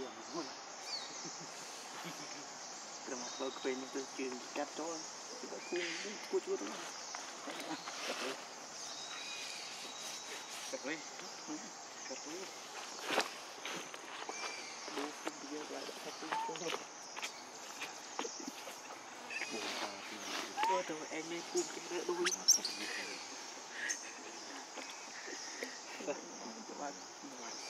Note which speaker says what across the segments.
Speaker 1: ជាអាមួយក្រុមបើខ្វែងទៅជើងកាត់ចូលទៅគួងគួចគួចទៅកាត់លេកាត់លេកាត់លេដូរពីយើងឡើងទៅទៅចូលទៅអេនេះគូគេរើដូចបាទបាទ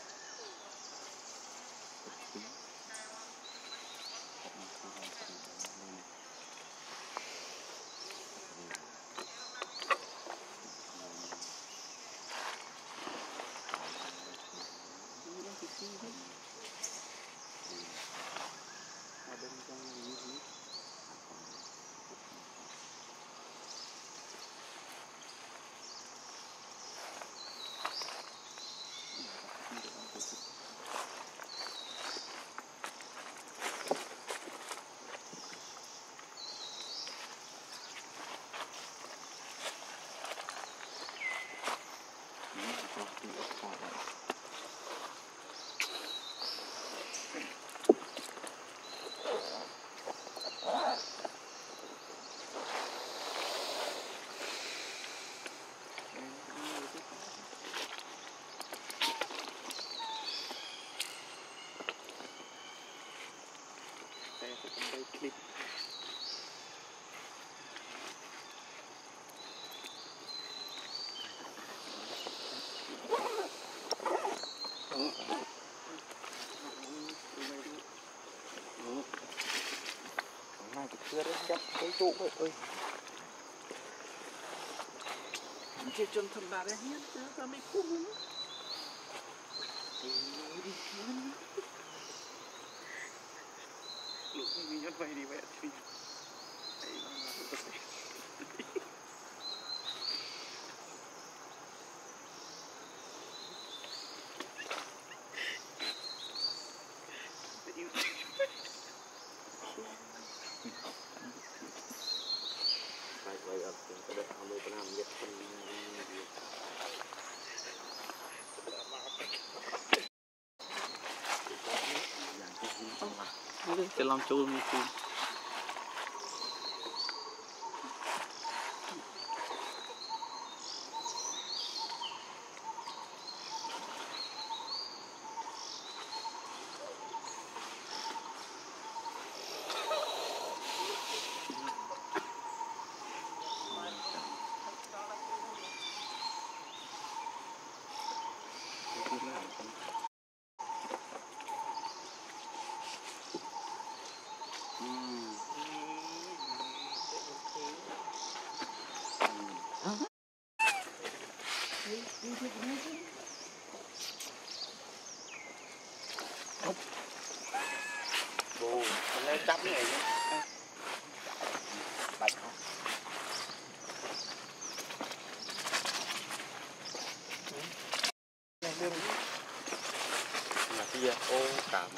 Speaker 1: này thì chưa cái trụ vậy ơi Chưa chân thầm bà đấy hiến chứ ta mới cung Lúc mình nhắc vậy đi vậy là Sei lá, não tô muito tudo.
Speaker 2: Ini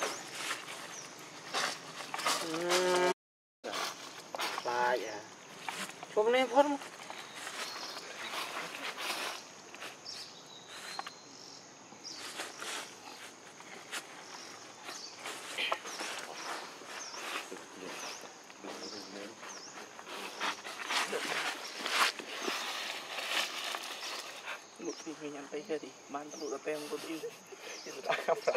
Speaker 1: nyampe jadi mantan udah pengen gue itu tak apa.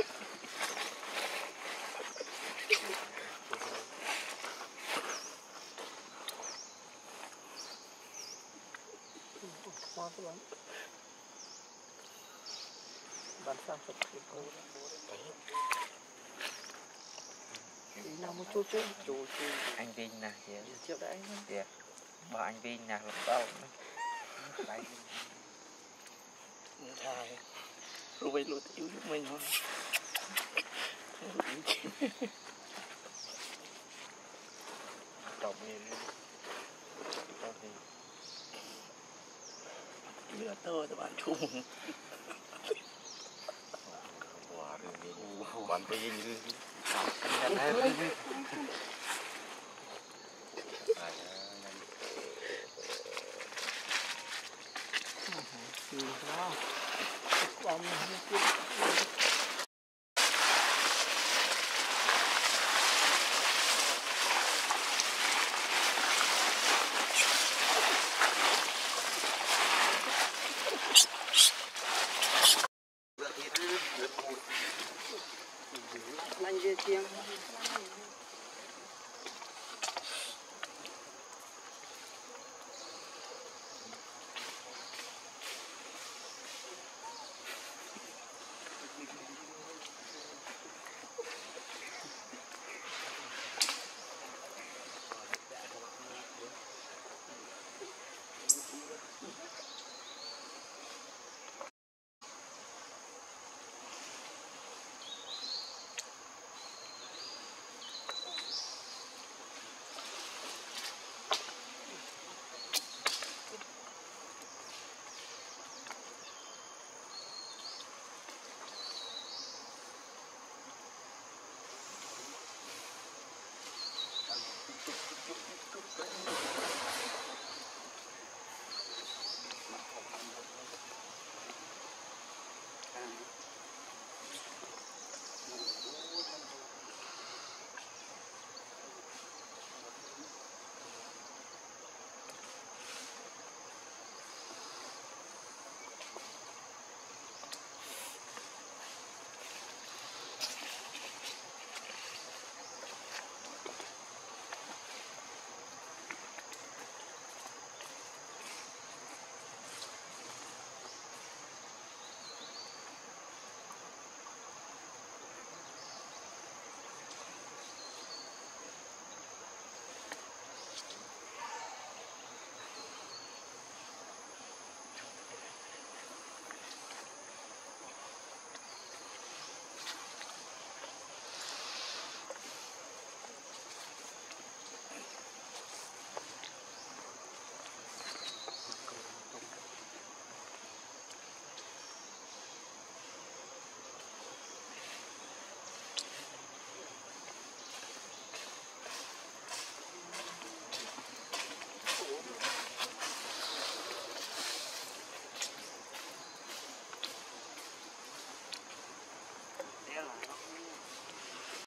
Speaker 3: Nào một chút
Speaker 1: anh
Speaker 2: Vinh nè
Speaker 1: thiệu đã anh nhá bảo anh Vinh nè lúc đầu đấy Thai Rồi vậy yêu giúp mình thôi.
Speaker 3: Trọng thì trọng thì
Speaker 1: Lửa tơ cho bạn chung
Speaker 3: วันไปยิงยืนสี่แล้วความคิด